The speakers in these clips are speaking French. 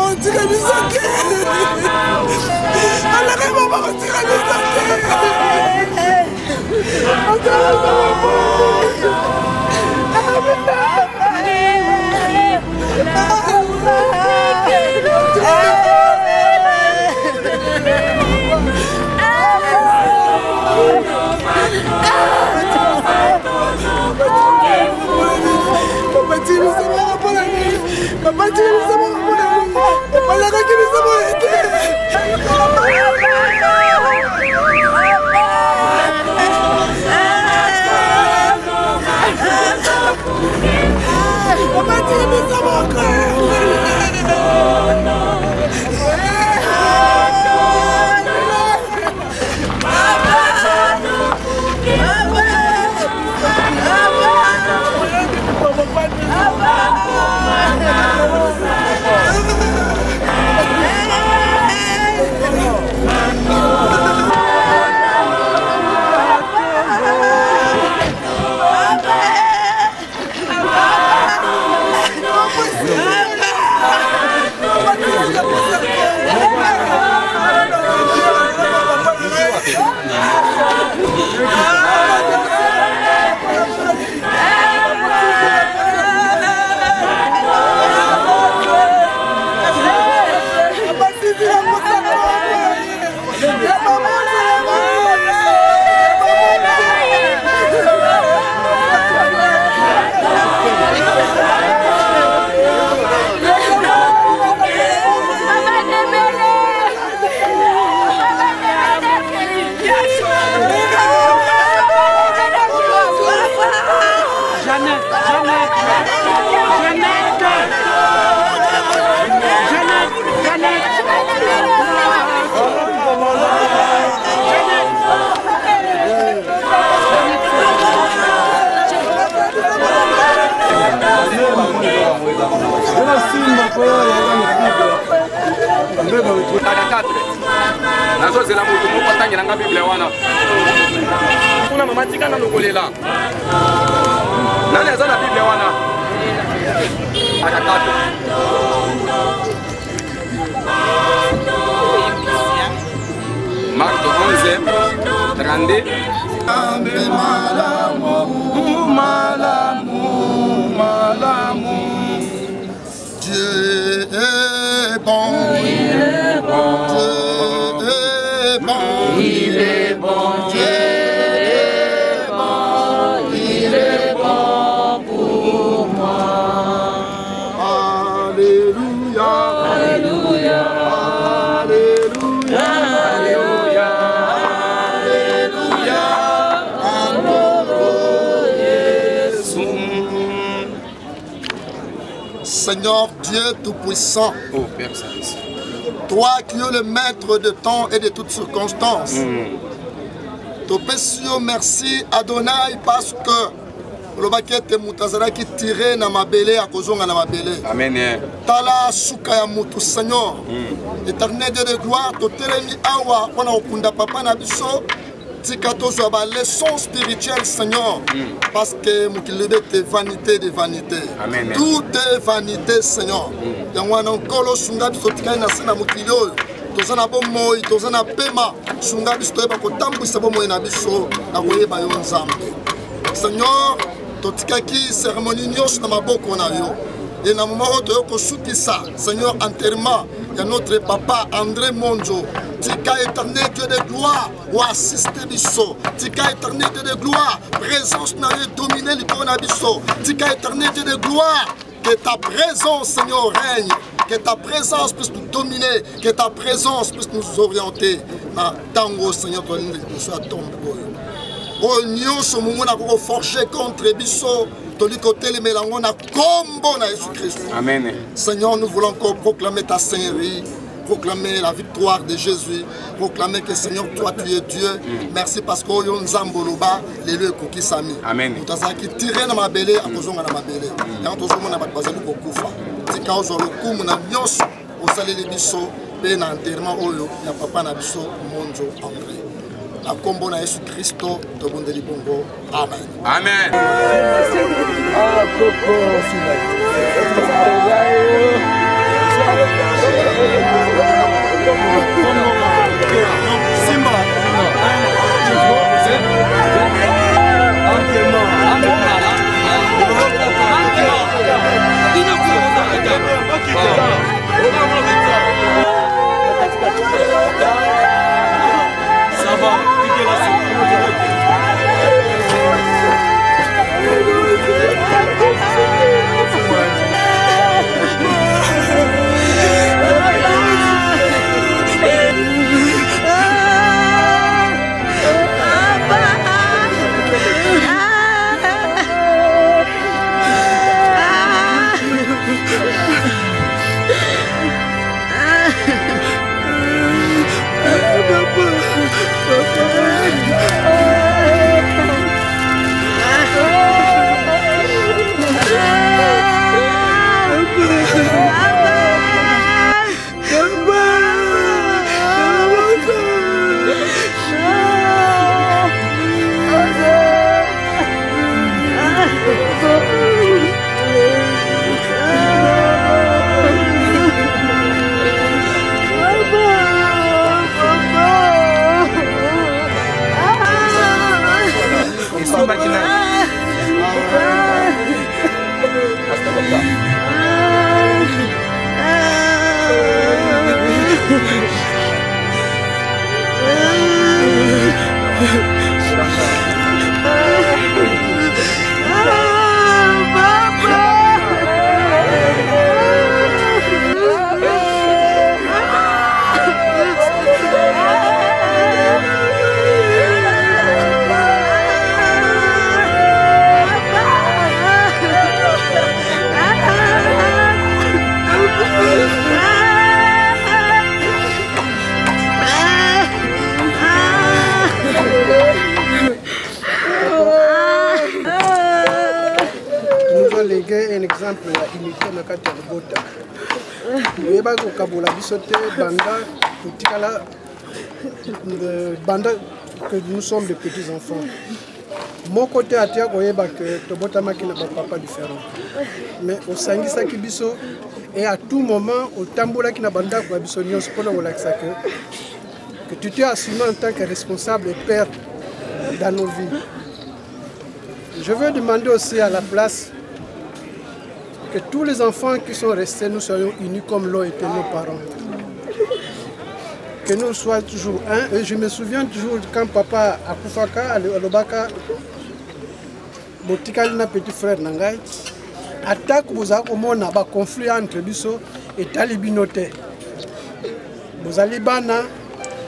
bakotika biso te alakaba bakotika biso te bapatilisa baka mpona nini bapatilisa baka mpona nini Olha daqui, nessa! Nazozela motu moko atangela bible wana. Kuna mama tika na lokolela. Nani aza na bible wana? 4 mark 11 32 Dieu est bon. Il est bon. Dieu est bon. Il est bon. Dieu est bon. Il est bon pour moi. Alléluia. Alléluia. Alléluia. Alléluia. Alléluia. Seigneur Dieu Tout-Puissant, oh père saint toi qui es le maître de temps et de toutes circonstances, topesi yo merci adonai parce que olobaki ete moto azalaki tire na mabele akozonga na mabele. Amen tala suka ya motu seigneur. Éternel dieu de gloire totelemi awa mpona kokunda papa na biso tika tozwa baleçon spirituelle seigneur. Parce que mokili lobi ete vanité de vanité tout est vanité seigneur. Yango wana nkolo sunga biso tikali na se na mokili oyo toza na bomoi toza na pema. Sunga biso toyeba kotambwisa bomoi na biso na koyeba yo nzambe seigneur totikaki cérémonie nyonso na maboko na yo e na moma oyo toyei kosukisa seigneur enterrement ya notre papa andré monjo tika éternel dieu de gloire oassiste biso tika éternel dieu de gloire présence na likolo na biso tika éternel dieu de gloire que ta présence seigneur règne que ta présence puisse nous dominer que ta présence puisse nous orienter. Na ntango seigneur tolingi liboso ya tombe oyo nyonso monguna kokoforge contre biso toli kotelemela yango na kombo na jésus christ amen. Seigneur nous voulons encore proclamer ta seigneurie proclamer la victoire de jésus proclamer que seigneur toi tu es dieu. Merci parce que oyo nzambe oloba lelo ekokisami Amen. moto azalaki tire na mabele akozonga na mabele yango tozomona bato bazali kokufa tika ozwa lokumu na nyonso osaleli biso mpe na enterrement oyo ya papa na biso monjo andré. Na nkombo na yesu kristo tobondeli bongo amen. Amen Katika te banda kotikala euh, banda que nous sommes de petits enfants. Moko te atia koyeba ke tobotamaki na bapapa différent. Mais osangisaki biso et à tout moment otambolaki na bandako ya biso nyonso mpona kolakisa ke que tu t'es assumé en tant que responsable et père dans nos vies. Je veux demander aussi à la place que tous les enfants qui sont restés, nous soyons unis comme l'ont été nos parents. Que nous soyons toujours un. Et je me souviens toujours quand papa Akufaka, Alobaka, botikali na petit frère na ngai atako bozala komona baconflit entre biso etali bino te bozali bana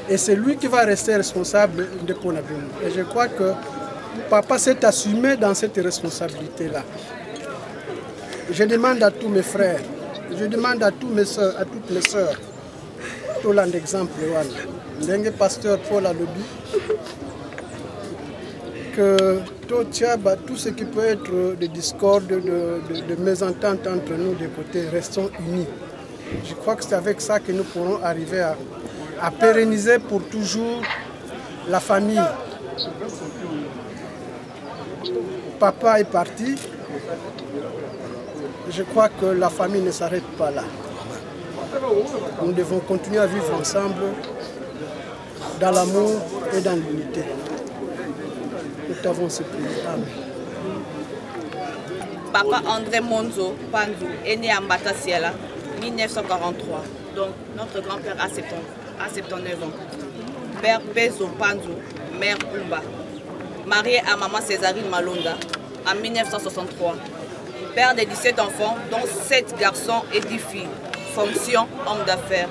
et c'est lui qui va rester responsable de pour et je crois que papa s'est assumé dans cette responsabilité là je demande à tous mes frères, je demande à tous mes soeurs, à toutes mes sœurs, tolanda exemple ndenge pasteur paul alobi que tout ce qui peut être de discorde de, de, mésentente entre nous des restons unis. Je crois que c'est avec ça que nous pourrons arriver à, à pérenniser pour toujours la famille. Papa est parti je crois que la famille ne s'arrête pas là. Nous devons continuer à vivre ensemble dans l'amour et dans l'unité. Nous t'avons supplié. Amen. Papa André Monzo Pandu est né à Mbata-Siela, 1943. Donc notre grand-père a 70 a 79 ans. Père Bezo Pandu, mère Umba. Marié à maman Césarine Malonda en 1963. Père de 17 enfants, dont 7 garçons et 10 filles. Fonction homme d'affaires.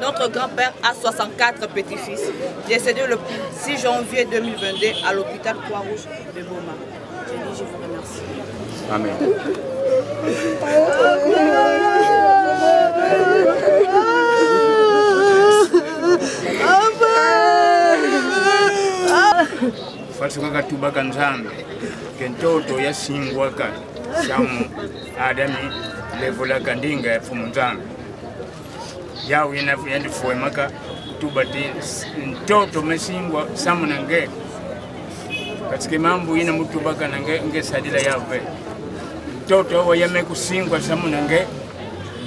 Notre grand-père a 64 petits-fils, décédé le 6 janvier 2022 à l'hôpital Croix-Rouge de Boma. Je dis, je vous remercie. Amen. fasukaka tubaka nzambe ke ntoto yasingwaka samu adami levulaka ndinga yafumu nzambe yawu yandifuemaka tuba ti ntoto mesingwa samu nange kasike mambu ina mutubaka nange nge sadila yave ntoto awa yame kusingwa samu nange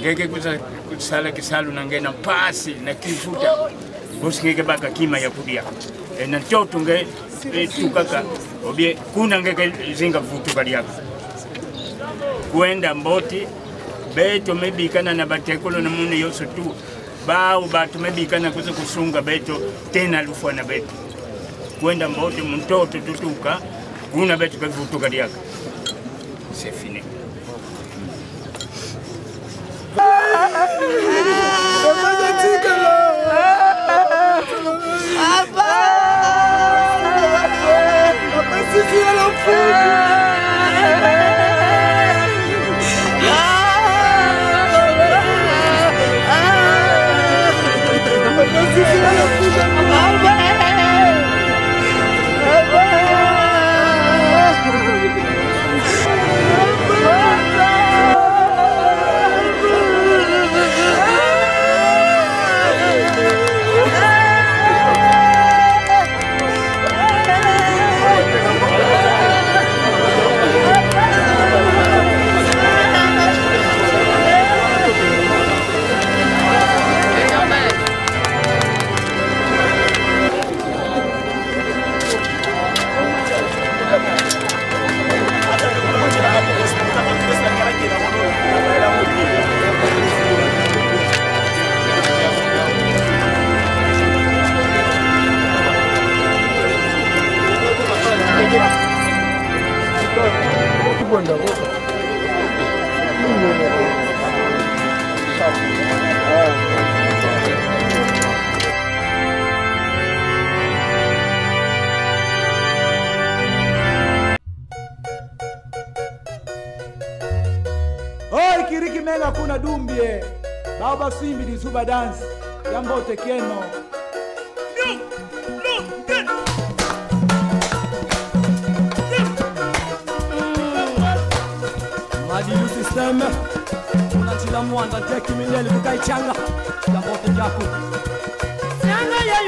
ngeke kusa- kusala kisalu nange na pasi na kifuta. Bosingeke baka kima ya kudia. E na ntoto nge e, tukaka. Obie kuna ngeke zinga vutuka lyaka kwenda mboti beto mebikana na batekolo na mune yoso tu. Bau batu mebikana kuza kusunga beto tena lufwa na beto. Kwenda mboti mtoto tutuka kuna beto kavutuka Papa! c'est fini Papa, basimbila izuba dansi. Ya mbote kieno madilu systeme unachila mwanda tekimileli kukaichanga ya mbote jaku. Yeye,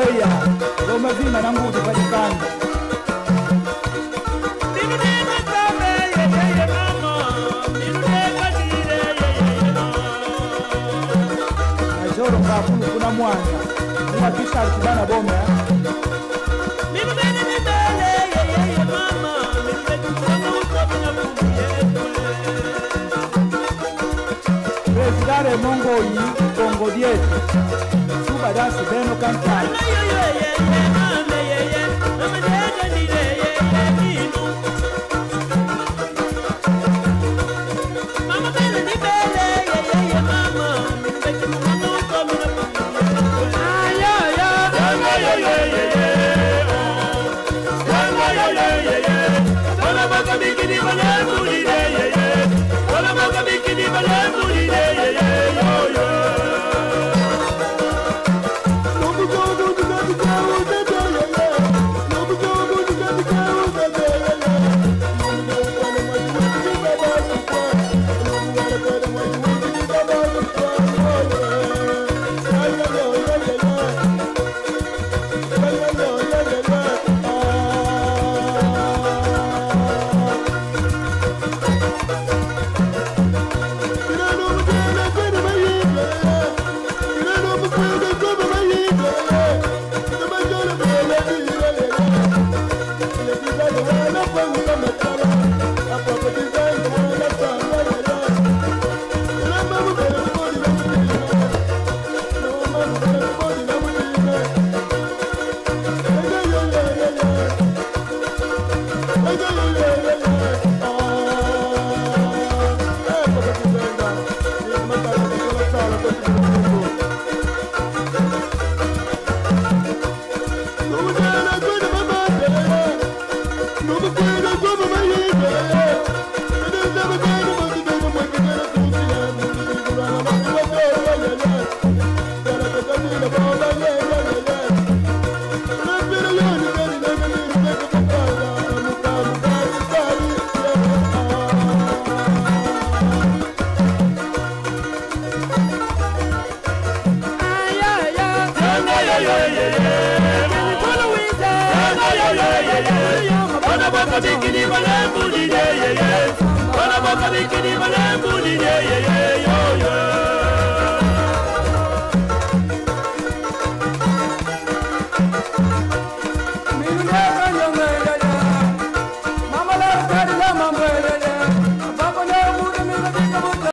weya lomavima na nguti pa chipanga najoro kapulu kuna mwana umapisali kubana bomea eh. Presidare Mongoyi, Congo 10. Agora se vê no cantar.